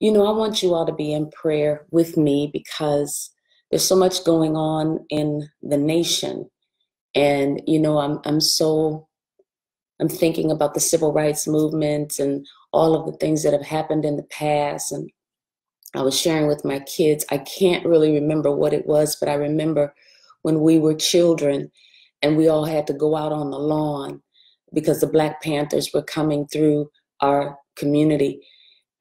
you know, I want you all to be in prayer with me because there's so much going on in the nation. And, you know, I'm, I'm so, I'm thinking about the civil rights movement and all of the things that have happened in the past. And I was sharing with my kids, I can't really remember what it was, but I remember when we were children and we all had to go out on the lawn because the Black Panthers were coming through our community.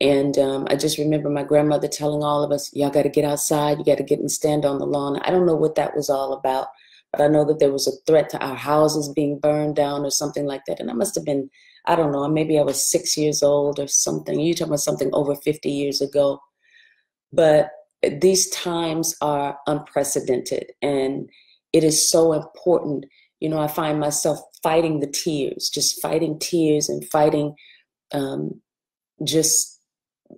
And um, I just remember my grandmother telling all of us, y'all got to get outside, you got to get and stand on the lawn. I don't know what that was all about, but I know that there was a threat to our houses being burned down or something like that. And I must have been, I don't know, maybe I was six years old or something. You're talking about something over 50 years ago. But these times are unprecedented and it is so important. You know, I find myself fighting the tears, just fighting tears and fighting um, just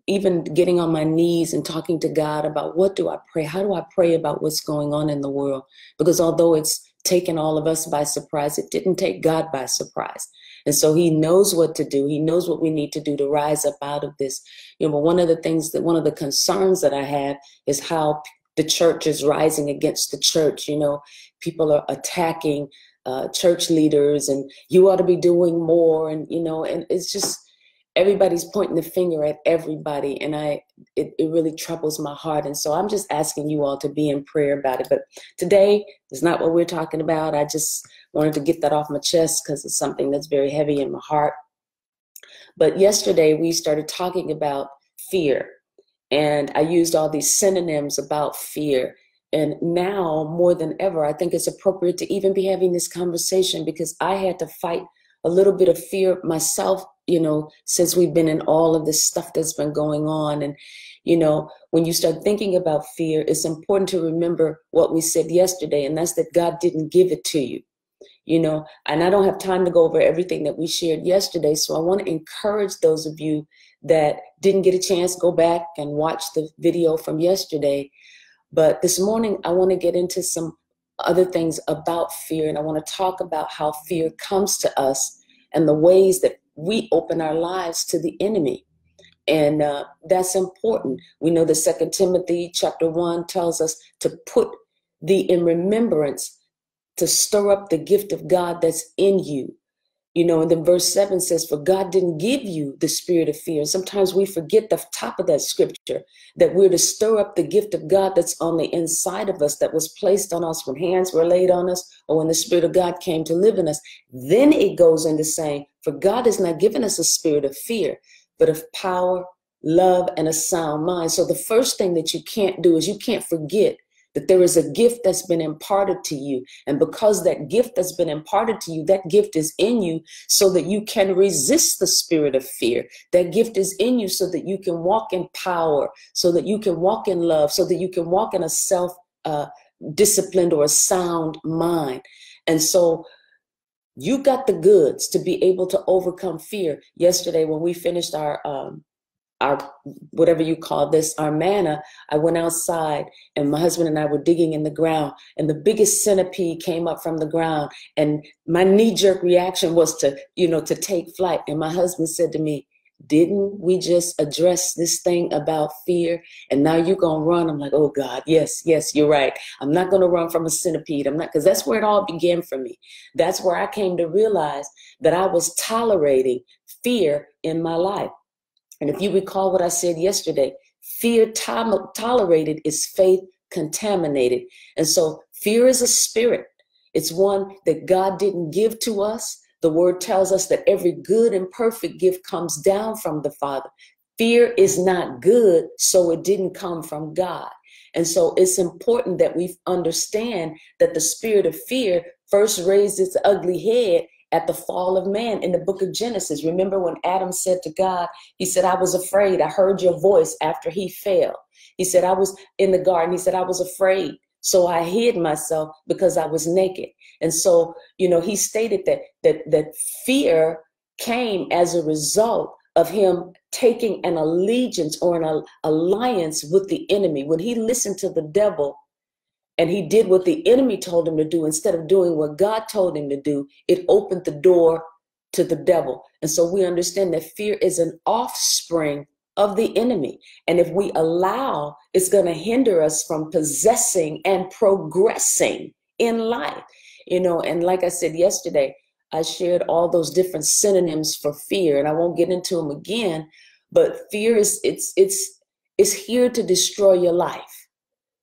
even getting on my knees and talking to God about what do I pray? How do I pray about what's going on in the world? Because although it's taken all of us by surprise, it didn't take God by surprise. And so he knows what to do. He knows what we need to do to rise up out of this. You know, but one of the things that one of the concerns that I have is how the church is rising against the church. You know, people are attacking uh, church leaders and you ought to be doing more. And, you know, and it's just, everybody's pointing the finger at everybody and i it, it really troubles my heart and so i'm just asking you all to be in prayer about it but today is not what we're talking about. I just wanted to get that off my chest because it's something that's very heavy in my heart. But yesterday we started talking about fear and i used all these synonyms about fear and now more than ever i think it's appropriate to even be having this conversation because i had to fight a little bit of fear myself you know, since we've been in all of this stuff that's been going on. And, you know, when you start thinking about fear, it's important to remember what we said yesterday, and that's that God didn't give it to you. You know, and I don't have time to go over everything that we shared yesterday. So I want to encourage those of you that didn't get a chance, go back and watch the video from yesterday. But this morning, I want to get into some other things about fear, and I want to talk about how fear comes to us and the ways that we open our lives to the enemy. And uh, that's important. We know that Second Timothy chapter 1 tells us to put the in remembrance to stir up the gift of God that's in you. You know, and then verse 7 says, For God didn't give you the spirit of fear. And sometimes we forget the top of that scripture that we're to stir up the gift of God that's on the inside of us, that was placed on us when hands were laid on us or when the Spirit of God came to live in us. Then it goes into saying, For God has not given us a spirit of fear, but of power, love, and a sound mind. So the first thing that you can't do is you can't forget that there is a gift that's been imparted to you. And because that gift that's been imparted to you, that gift is in you so that you can resist the spirit of fear. That gift is in you so that you can walk in power, so that you can walk in love, so that you can walk in a self uh, disciplined or a sound mind. And so you got the goods to be able to overcome fear. Yesterday, when we finished our um, our whatever you call this our manna i went outside and my husband and i were digging in the ground and the biggest centipede came up from the ground and my knee-jerk reaction was to you know to take flight and my husband said to me didn't we just address this thing about fear and now you're gonna run i'm like oh god yes yes you're right i'm not gonna run from a centipede i'm not because that's where it all began for me that's where i came to realize that i was tolerating fear in my life and if you recall what I said yesterday, fear to- tolerated is faith contaminated. And so fear is a spirit. It's one that God didn't give to us. The word tells us that every good and perfect gift comes down from the Father. Fear is not good, so it didn't come from God. And so it's important that we understand that the spirit of fear first raised its ugly head at the fall of man in the book of Genesis. Remember when Adam said to God, He said, I was afraid. I heard your voice after he fell. He said, I was in the garden. He said, I was afraid. So I hid myself because I was naked. And so, you know, he stated that that that fear came as a result of him taking an allegiance or an alliance with the enemy. When he listened to the devil, and he did what the enemy told him to do instead of doing what God told him to do, it opened the door to the devil. And so we understand that fear is an offspring of the enemy. And if we allow, it's going to hinder us from possessing and progressing in life. You know, and like I said yesterday, I shared all those different synonyms for fear, and I won't get into them again. But fear is it's it's it's here to destroy your life.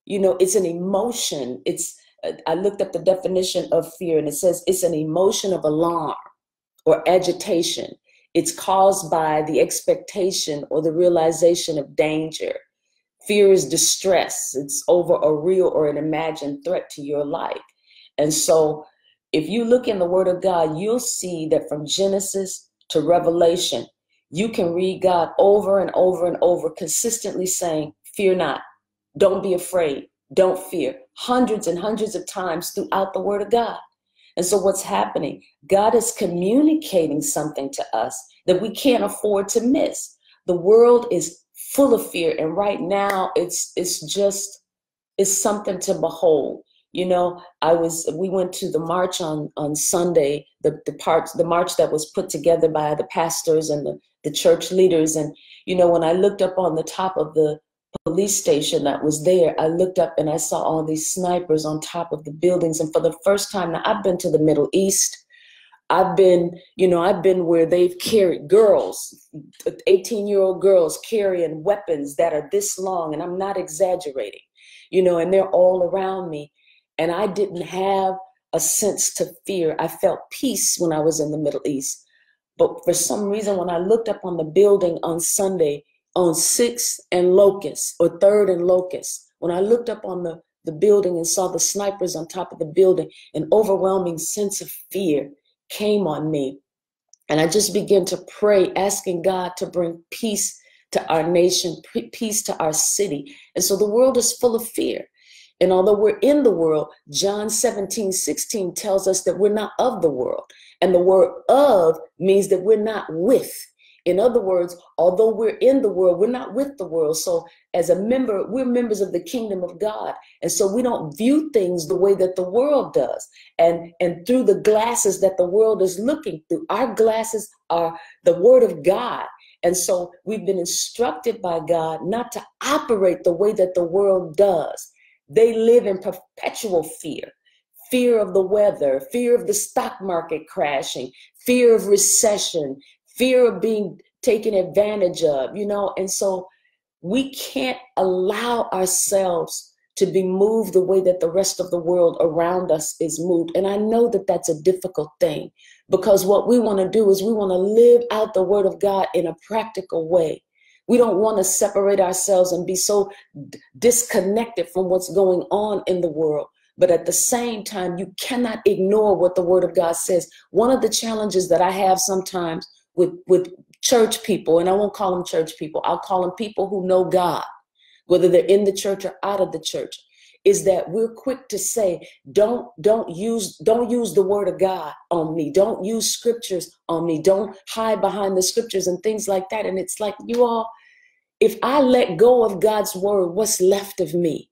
You know, it's an emotion. It's uh, I looked up the definition of fear, and it says it's an emotion of alarm or agitation. It's caused by the expectation or the realization of danger. Fear is distress. It's over a real or an imagined threat to your life. And so if you look in the Word of God, you'll see that from Genesis to Revelation, you can read God over and over and over, consistently saying, Fear not, don't be afraid, don't fear, hundreds and hundreds of times throughout the Word of God. And so, what's happening? God is communicating something to us that we can't afford to miss. The world is full of fear, and right now, it's it's just it's something to behold you know i was we went to the march on on sunday the the part the march that was put together by the pastors and the, the church leaders and you know when i looked up on the top of the police station that was there i looked up and i saw all these snipers on top of the buildings and for the first time now i've been to the middle east I've been, you know, I've been where they've carried girls, 18 year old girls carrying weapons that are this long, and I'm not exaggerating, you know, and they're all around me and I didn't have a sense to fear. I felt peace when I was in the Middle East. But for some reason, when I looked up on the building on Sunday on 6th and Locust or 3rd and Locust, when I looked up on the, the building and saw the snipers on top of the building, an overwhelming sense of fear came on me. And I just began to pray, asking God to bring peace to our nation, peace to our city. And so the world is full of fear. And although we're in the world, John 17, 16 tells us that we're not of the world. And the word of means that we're not with. In other words, although we're in the world, we're not with the world. So, as a member, we're members of the kingdom of God. And so we don't view things the way that the world does. And, and through the glasses that the world is looking through, our glasses are the word of God. And so we've been instructed by God not to operate the way that the world does. They live in perpetual fear fear of the weather, fear of the stock market crashing, fear of recession, fear of being taken advantage of, you know. And so we can't allow ourselves to be moved the way that the rest of the world around us is moved. And I know that that's a difficult thing because what we want to do is we want to live out the word of God in a practical way. We don't want to separate ourselves and be so disconnected from what's going on in the world. But at the same time, you cannot ignore what the Word of God says. One of the challenges that I have sometimes with, with church people, and I won't call them church people, I'll call them people who know God, whether they're in the church or out of the church, is that we're quick to say, don't, don't use, don't use the word of God on me. Don't use scriptures on me. Don't hide behind the scriptures and things like that. And it's like you all, if I let go of God's word, what's left of me?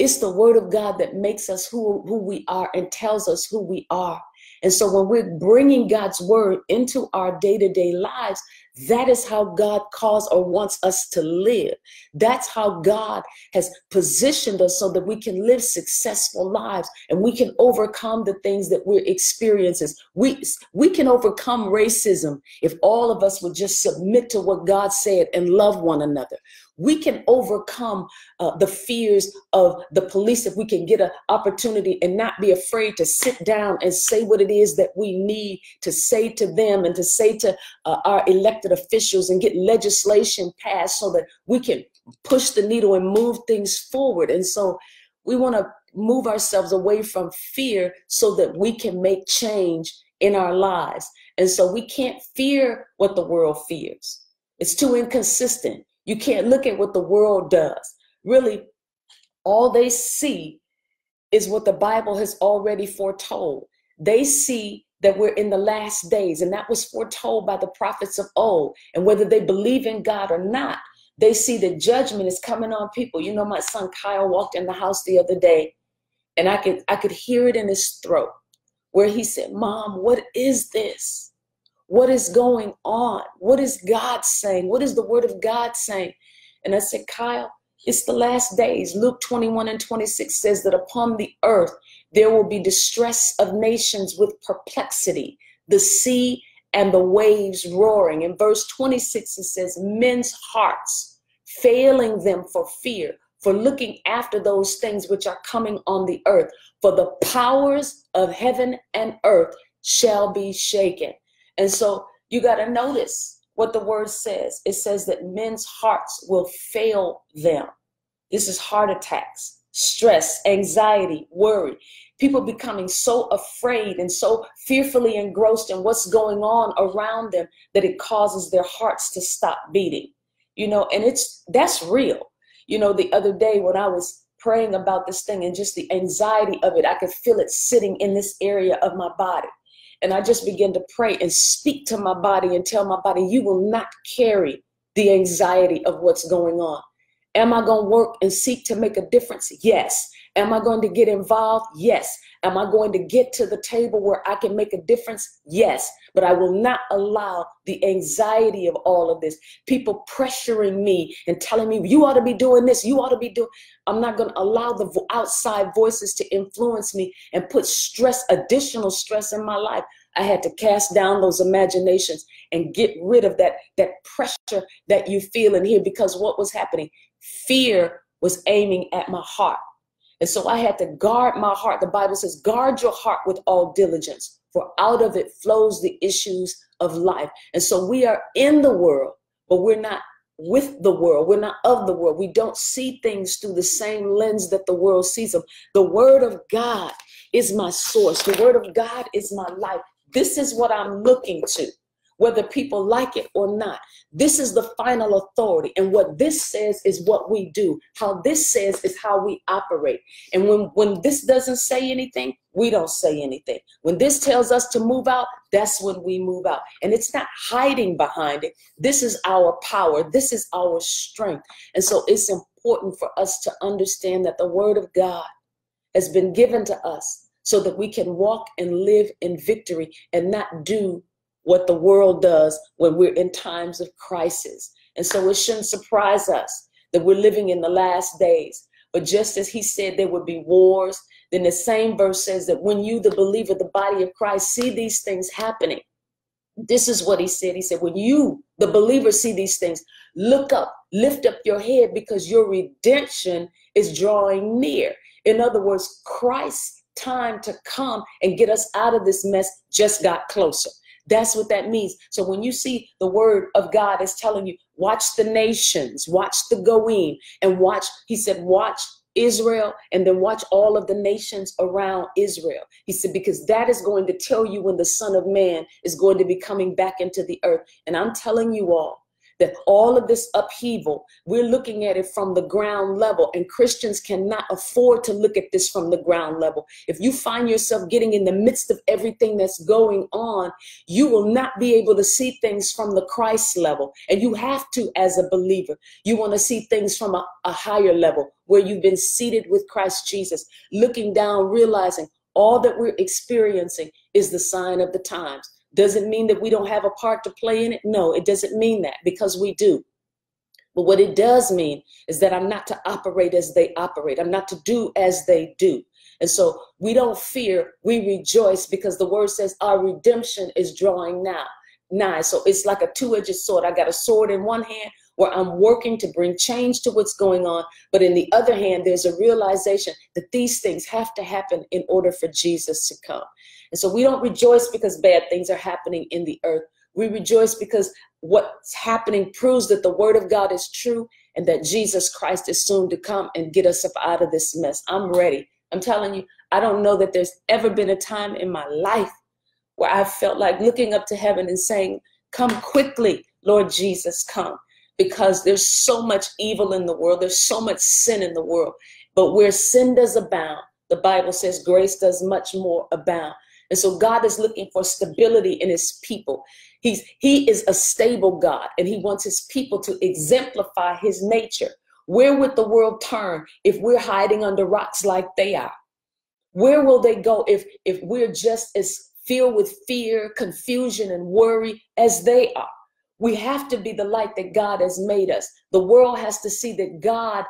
It's the word of God that makes us who, who we are and tells us who we are. And so when we're bringing God's word into our day to day lives, that is how God calls or wants us to live. That's how God has positioned us so that we can live successful lives and we can overcome the things that we're experiencing. We, we can overcome racism if all of us would just submit to what God said and love one another we can overcome uh, the fears of the police if we can get an opportunity and not be afraid to sit down and say what it is that we need to say to them and to say to uh, our elected officials and get legislation passed so that we can push the needle and move things forward. And so we want to move ourselves away from fear so that we can make change in our lives. And so we can't fear what the world fears. It's too inconsistent. You can't look at what the world does. Really, all they see is what the Bible has already foretold. They see that we're in the last days, and that was foretold by the prophets of old. And whether they believe in God or not, they see that judgment is coming on people. You know, my son Kyle walked in the house the other day, and I could I could hear it in his throat where he said, Mom, what is this? What is going on? What is God saying? What is the word of God saying? And I said, Kyle, it's the last days. Luke 21 and 26 says that upon the earth there will be distress of nations with perplexity, the sea and the waves roaring. In verse 26, it says, men's hearts failing them for fear, for looking after those things which are coming on the earth. For the powers of heaven and earth shall be shaken. And so you got to notice what the word says. It says that men's hearts will fail them. This is heart attacks, stress, anxiety, worry. People becoming so afraid and so fearfully engrossed in what's going on around them that it causes their hearts to stop beating. You know, and it's that's real. You know, the other day when I was praying about this thing and just the anxiety of it, I could feel it sitting in this area of my body. And I just begin to pray and speak to my body and tell my body, you will not carry the anxiety of what's going on. Am I going to work and seek to make a difference? Yes. Am I going to get involved? Yes. Am I going to get to the table where I can make a difference? Yes. But I will not allow the anxiety of all of this, people pressuring me and telling me, you ought to be doing this, you ought to be doing. I'm not going to allow the outside voices to influence me and put stress, additional stress in my life. I had to cast down those imaginations and get rid of that, that pressure that you feel in here because what was happening? Fear was aiming at my heart. And so I had to guard my heart. The Bible says, guard your heart with all diligence, for out of it flows the issues of life. And so we are in the world, but we're not with the world. We're not of the world. We don't see things through the same lens that the world sees them. The word of God is my source. The word of God is my life. This is what I'm looking to whether people like it or not. This is the final authority. And what this says is what we do. How this says is how we operate. And when, when this doesn't say anything, we don't say anything. When this tells us to move out, that's when we move out. And it's not hiding behind it. This is our power. This is our strength. And so it's important for us to understand that the word of God has been given to us so that we can walk and live in victory and not do what the world does when we're in times of crisis. And so it shouldn't surprise us that we're living in the last days. But just as he said there would be wars, then the same verse says that when you, the believer, the body of Christ, see these things happening, this is what he said. He said, when you, the believer, see these things, look up, lift up your head because your redemption is drawing near. In other words, Christ's time to come and get us out of this mess just got closer. That's what that means. So when you see the word of God is telling you, watch the nations, watch the going, and watch, he said, watch Israel and then watch all of the nations around Israel. He said, because that is going to tell you when the Son of Man is going to be coming back into the earth. And I'm telling you all, that all of this upheaval, we're looking at it from the ground level, and Christians cannot afford to look at this from the ground level. If you find yourself getting in the midst of everything that's going on, you will not be able to see things from the Christ level. And you have to, as a believer, you want to see things from a, a higher level where you've been seated with Christ Jesus, looking down, realizing all that we're experiencing is the sign of the times. Does it mean that we don't have a part to play in it? No, it doesn't mean that because we do. But what it does mean is that I'm not to operate as they operate. I'm not to do as they do. And so we don't fear, we rejoice because the word says our redemption is drawing now. Nigh. So it's like a two-edged sword. I got a sword in one hand where I'm working to bring change to what's going on. But in the other hand, there's a realization that these things have to happen in order for Jesus to come. And so we don't rejoice because bad things are happening in the earth. We rejoice because what's happening proves that the word of God is true and that Jesus Christ is soon to come and get us up out of this mess. I'm ready. I'm telling you, I don't know that there's ever been a time in my life where I felt like looking up to heaven and saying, Come quickly, Lord Jesus, come. Because there's so much evil in the world, there's so much sin in the world. But where sin does abound, the Bible says grace does much more abound. And so God is looking for stability in his people. He's he is a stable God and he wants his people to exemplify his nature. Where would the world turn if we're hiding under rocks like they are? Where will they go if if we're just as filled with fear, confusion, and worry as they are. We have to be the light that God has made us. The world has to see that God,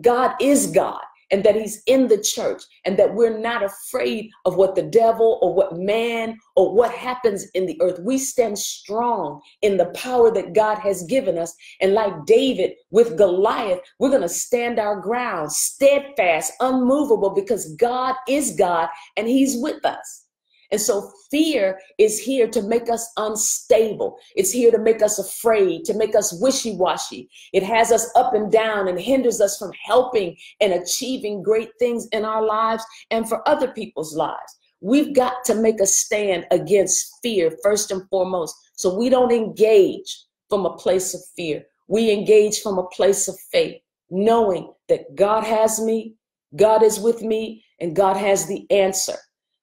God is God and that he's in the church and that we're not afraid of what the devil or what man or what happens in the earth. We stand strong in the power that God has given us. And like David with Goliath, we're going to stand our ground, steadfast, unmovable, because God is God and he's with us. And so fear is here to make us unstable. It's here to make us afraid, to make us wishy washy. It has us up and down and hinders us from helping and achieving great things in our lives and for other people's lives. We've got to make a stand against fear first and foremost. So we don't engage from a place of fear. We engage from a place of faith, knowing that God has me, God is with me, and God has the answer.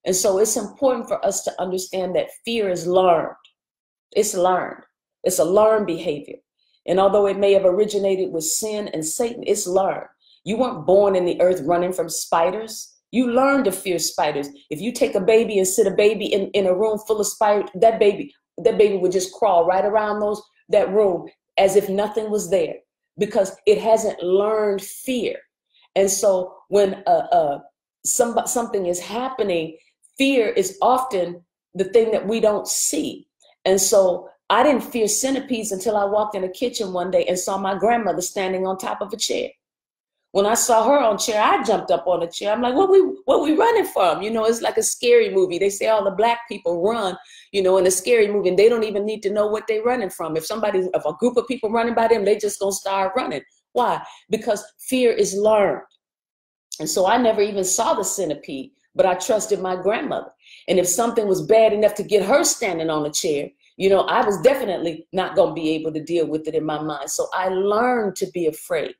And so it's important for us to understand that fear is learned. It's learned. It's a learned behavior. And although it may have originated with sin and Satan, it's learned. You weren't born in the earth running from spiders. You learn to fear spiders. If you take a baby and sit a baby in, in a room full of spiders, that baby, that baby would just crawl right around those that room as if nothing was there because it hasn't learned fear. And so when uh, uh, some, something is happening fear is often the thing that we don't see. And so I didn't fear centipedes until I walked in the kitchen one day and saw my grandmother standing on top of a chair. When I saw her on chair, I jumped up on the chair. I'm like, what we what we running from? You know, it's like a scary movie. They say all the black people run, you know, in a scary movie, and they don't even need to know what they're running from. If somebody, if a group of people running by them, they just gonna start running. Why? Because fear is learned. And so I never even saw the centipede but I trusted my grandmother. And if something was bad enough to get her standing on a chair, you know, I was definitely not going to be able to deal with it in my mind. So I learned to be afraid.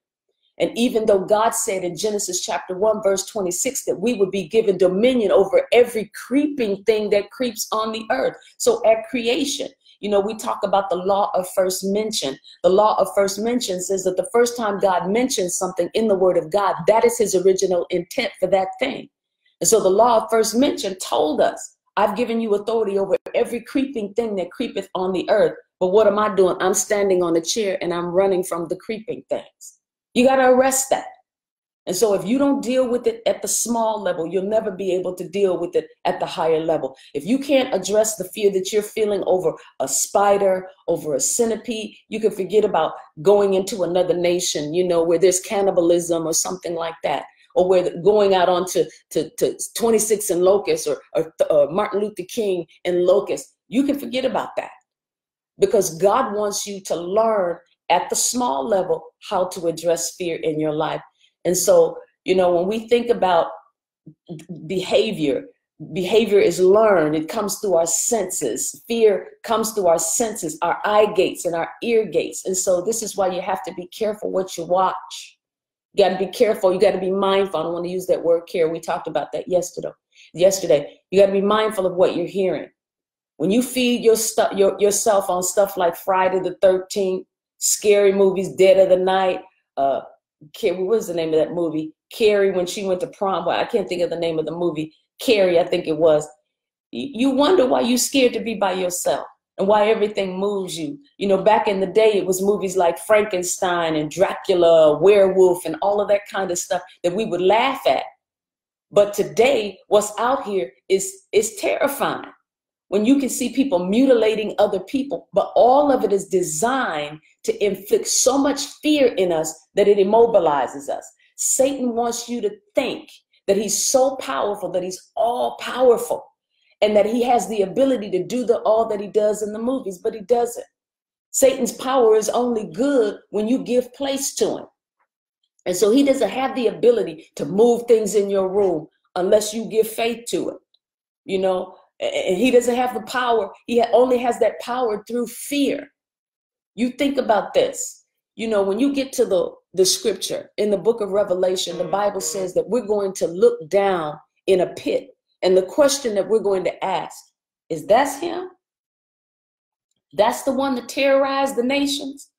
And even though God said in Genesis chapter 1, verse 26, that we would be given dominion over every creeping thing that creeps on the earth. So at creation, you know, we talk about the law of first mention. The law of first mention says that the first time God mentions something in the word of God, that is his original intent for that thing. And so the law of first mention told us, I've given you authority over every creeping thing that creepeth on the earth. But what am I doing? I'm standing on a chair and I'm running from the creeping things. You got to arrest that. And so if you don't deal with it at the small level, you'll never be able to deal with it at the higher level. If you can't address the fear that you're feeling over a spider, over a centipede, you can forget about going into another nation, you know, where there's cannibalism or something like that or we're going out onto to, to 26 and Locust or, or, or Martin Luther King and Locust, you can forget about that because God wants you to learn at the small level how to address fear in your life. And so, you know, when we think about behavior, behavior is learned. It comes through our senses. Fear comes through our senses, our eye gates and our ear gates. And so this is why you have to be careful what you watch. You got to be careful. You got to be mindful. I don't want to use that word care. We talked about that yesterday. Yesterday, you got to be mindful of what you're hearing. When you feed your stuff, your, yourself on stuff like Friday the 13th, scary movies, Dead of the Night, uh, what was the name of that movie? Carrie when she went to prom. Well, I can't think of the name of the movie. Carrie, I think it was. You wonder why you're scared to be by yourself and why everything moves you. You know, back in the day, it was movies like Frankenstein and Dracula, Werewolf, and all of that kind of stuff that we would laugh at. But today, what's out here is is terrifying. When you can see people mutilating other people, but all of it is designed to inflict so much fear in us that it immobilizes us. Satan wants you to think that he's so powerful, that he's all powerful and that he has the ability to do the all that he does in the movies, but he doesn't. Satan's power is only good when you give place to him. And so he doesn't have the ability to move things in your room unless you give faith to it. You know, and he doesn't have the power. He only has that power through fear. You think about this. You know, when you get to the, the scripture in the book of Revelation, the Bible mm-hmm. says that we're going to look down in a pit and the question that we're going to ask is that's him? That's the one that terrorized the nations?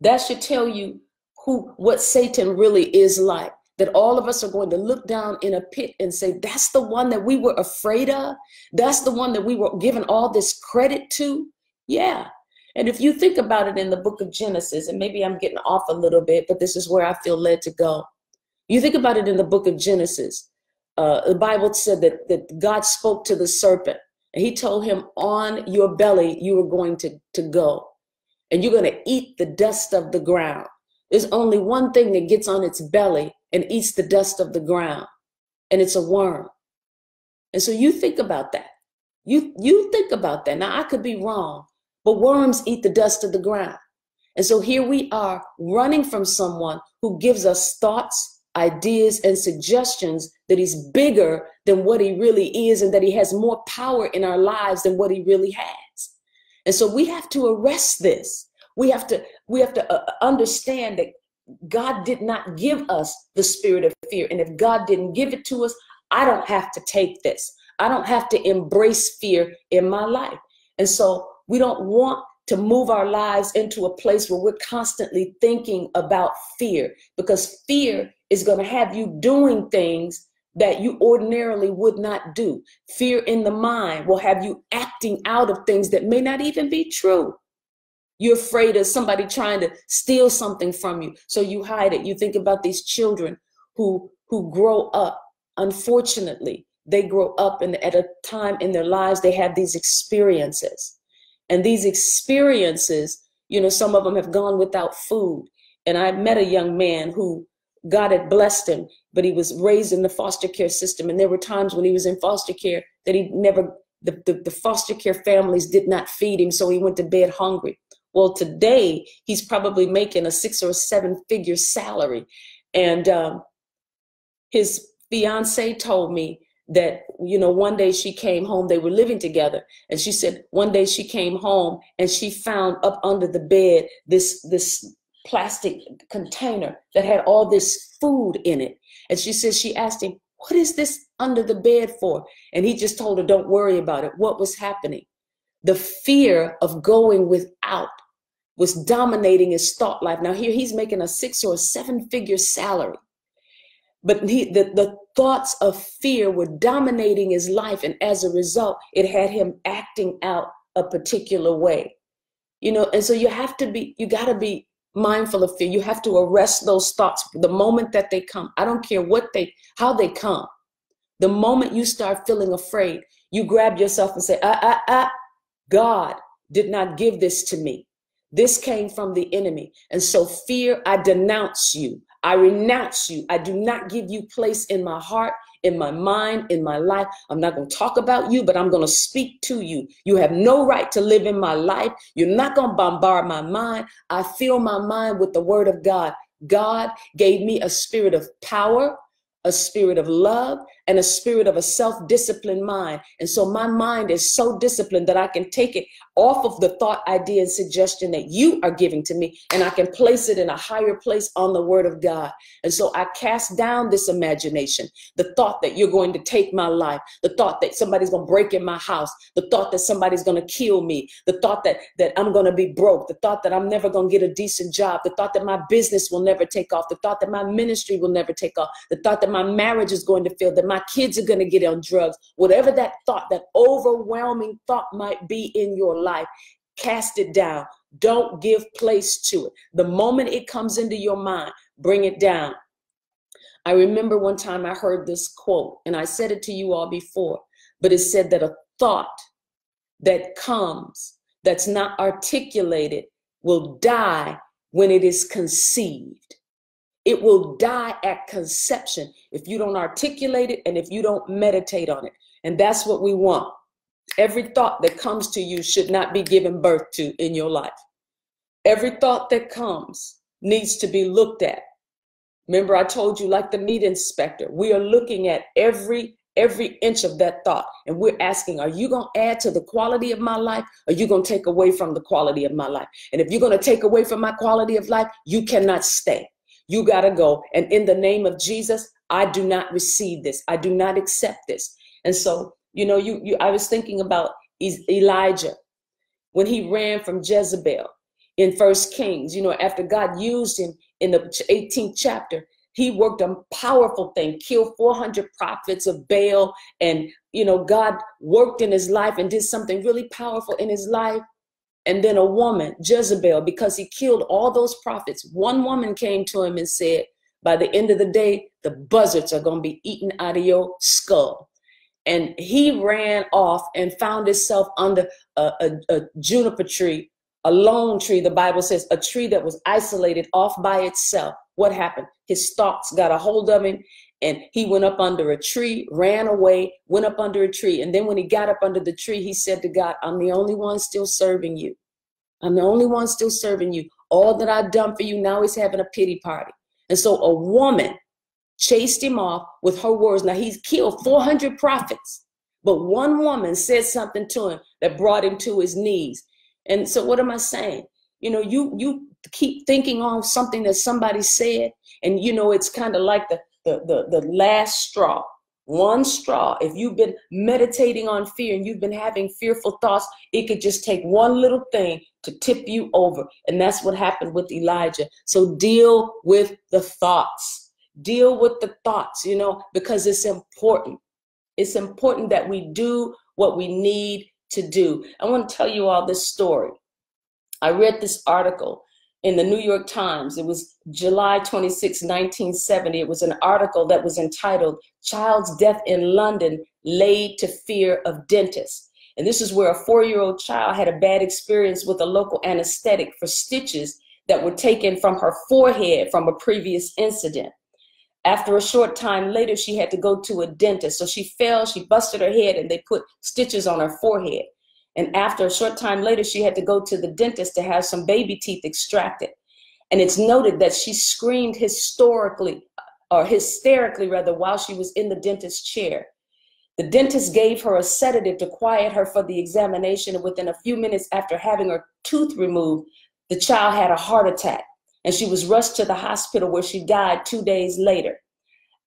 That should tell you who what Satan really is like. that all of us are going to look down in a pit and say, That's the one that we were afraid of? That's the one that we were given all this credit to? Yeah. And if you think about it in the book of Genesis, and maybe I'm getting off a little bit, but this is where I feel led to go. You think about it in the book of Genesis. Uh, the Bible said that, that God spoke to the serpent and he told him, On your belly, you are going to, to go, and you're going to eat the dust of the ground. There's only one thing that gets on its belly and eats the dust of the ground, and it's a worm. And so you think about that. You you think about that. Now I could be wrong, but worms eat the dust of the ground. And so here we are running from someone who gives us thoughts, ideas, and suggestions that he's bigger than what he really is and that he has more power in our lives than what he really has. And so we have to arrest this. We have to we have to uh, understand that God did not give us the spirit of fear. And if God didn't give it to us, I don't have to take this. I don't have to embrace fear in my life. And so we don't want to move our lives into a place where we're constantly thinking about fear because fear is going to have you doing things that you ordinarily would not do. Fear in the mind will have you acting out of things that may not even be true. You're afraid of somebody trying to steal something from you, so you hide it. You think about these children who who grow up. Unfortunately, they grow up and at a time in their lives they have these experiences. And these experiences, you know, some of them have gone without food. And I met a young man who God had blessed him, but he was raised in the foster care system. And there were times when he was in foster care that he never, the, the, the foster care families did not feed him. So he went to bed hungry. Well, today he's probably making a six or a seven figure salary. And um, his fiance told me that, you know, one day she came home, they were living together. And she said, one day she came home and she found up under the bed this, this plastic container that had all this food in it. And she says, she asked him, what is this under the bed for? And he just told her, don't worry about it. What was happening? The fear of going without was dominating his thought life. Now here he's making a six or a seven figure salary. But he, the, the thoughts of fear were dominating his life. And as a result, it had him acting out a particular way. You know, and so you have to be, you got to be mindful of fear. You have to arrest those thoughts the moment that they come. I don't care what they, how they come. The moment you start feeling afraid, you grab yourself and say, ah, ah, ah, God did not give this to me. This came from the enemy. And so, fear, I denounce you. I renounce you. I do not give you place in my heart, in my mind, in my life. I'm not going to talk about you, but I'm going to speak to you. You have no right to live in my life. You're not going to bombard my mind. I fill my mind with the word of God. God gave me a spirit of power, a spirit of love, and a spirit of a self-disciplined mind. And so my mind is so disciplined that I can take it off of the thought, idea, and suggestion that you are giving to me, and I can place it in a higher place on the word of God. And so I cast down this imagination, the thought that you're going to take my life, the thought that somebody's going to break in my house, the thought that somebody's going to kill me, the thought that, that I'm going to be broke, the thought that I'm never going to get a decent job, the thought that my business will never take off, the thought that my ministry will never take off, the thought that my marriage is going to fail, that my kids are going to get on drugs. Whatever that thought, that overwhelming thought might be in your life, cast it down. Don't give place to it. The moment it comes into your mind, bring it down. I remember one time I heard this quote, and I said it to you all before, but it said that a thought that comes that's not articulated will die when it is conceived. It will die at conception if you don't articulate it and if you don't meditate on it. And that's what we want. Every thought that comes to you should not be given birth to in your life. Every thought that comes needs to be looked at. Remember, I told you, like the meat inspector, we are looking at every every inch of that thought and we're asking are you going to add to the quality of my life or are you going to take away from the quality of my life and if you're going to take away from my quality of life you cannot stay you got to go. And in the name of Jesus, I do not receive this. I do not accept this. And so, you know, you, you I was thinking about Elijah when he ran from Jezebel in First Kings, you know, after God used him in the 18th chapter, he worked a powerful thing, killed 400 prophets of Baal. And, you know, God worked in his life and did something really powerful in his life. And then a woman, Jezebel, because he killed all those prophets, one woman came to him and said, by the end of the day, the buzzards are going to be eaten out of your skull. And he ran off and found himself under a, a, a juniper tree, a lone tree, the Bible says, a tree that was isolated off by itself. What happened? His thoughts got a hold of him and he went up under a tree, ran away, went up under a tree. And then when he got up under the tree, he said to God, I'm the only one still serving you. I'm the only one still serving you. All that I've done for you, now he's having a pity party. And so a woman chased him off with her words. Now he's killed 400 prophets, but one woman said something to him that brought him to his knees. And so what am I saying? You know, you you keep thinking on something that somebody said, and you know it's kind of like the, the the the last straw. One straw. If you've been meditating on fear and you've been having fearful thoughts, it could just take one little thing to tip you over. And that's what happened with Elijah. So deal with the thoughts. Deal with the thoughts, you know, because it's important. It's important that we do what we need to do. I want to tell you all this story. I read this article in the New York Times. It was July 26, 1970. It was an article that was entitled Child's Death in London Laid to Fear of Dentists. And this is where a four year old child had a bad experience with a local anesthetic for stitches that were taken from her forehead from a previous incident. After a short time later, she had to go to a dentist. So she fell, she busted her head, and they put stitches on her forehead. And after a short time later, she had to go to the dentist to have some baby teeth extracted. And it's noted that she screamed historically, or hysterically rather, while she was in the dentist's chair. The dentist gave her a sedative to quiet her for the examination. And within a few minutes after having her tooth removed, the child had a heart attack and she was rushed to the hospital where she died two days later.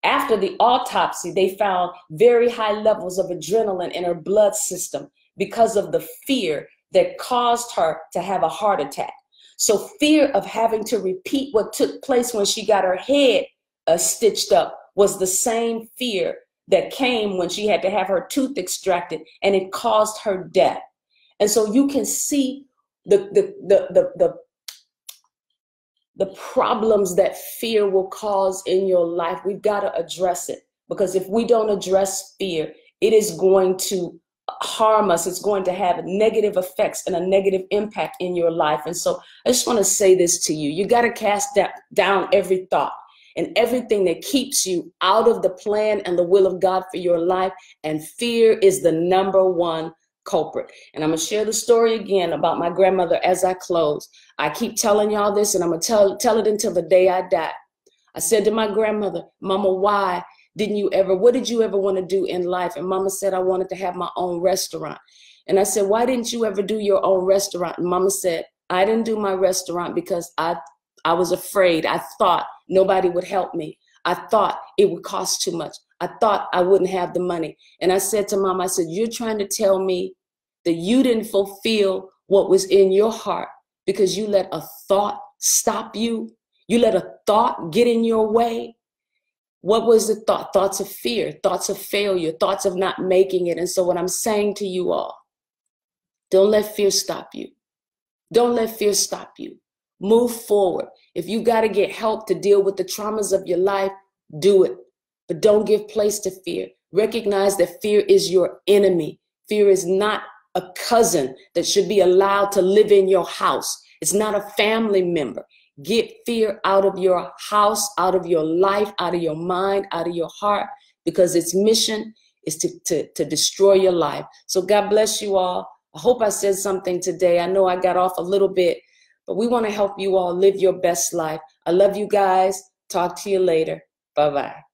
After the autopsy, they found very high levels of adrenaline in her blood system because of the fear that caused her to have a heart attack. So, fear of having to repeat what took place when she got her head uh, stitched up was the same fear that came when she had to have her tooth extracted and it caused her death. And so you can see the the the the, the the problems that fear will cause in your life, we've got to address it. Because if we don't address fear, it is going to harm us. It's going to have negative effects and a negative impact in your life. And so I just want to say this to you. You got to cast that down every thought and everything that keeps you out of the plan and the will of God for your life. And fear is the number one culprit. And I'm to share the story again about my grandmother as I close. I keep telling y'all this and I'm to tell, tell it until the day I die. I said to my grandmother, Mama, why didn't you ever, what did you ever want to do in life? And Mama said, I wanted to have my own restaurant. And I said, why didn't you ever do your own restaurant? And Mama said, I didn't do my restaurant because I, I was afraid. I thought nobody would help me. I thought it would cost too much. I thought I wouldn't have the money. And I said to mom, I said, You're trying to tell me that you didn't fulfill what was in your heart because you let a thought stop you. You let a thought get in your way. What was the thought? Thoughts of fear, thoughts of failure, thoughts of not making it. And so, what I'm saying to you all, don't let fear stop you. Don't let fear stop you. Move forward. If you got to get help to deal with the traumas of your life, do it. But don't give place to fear. Recognize that fear is your enemy. Fear is not a cousin that should be allowed to live in your house. It's not a family member. Get fear out of your house, out of your life, out of your mind, out of your heart, because its mission is to, to, to destroy your life. So God bless you all. I hope I said something today. I know I got off a little bit, but we want to help you all live your best life. I love you guys. Talk to you later. Bye bye.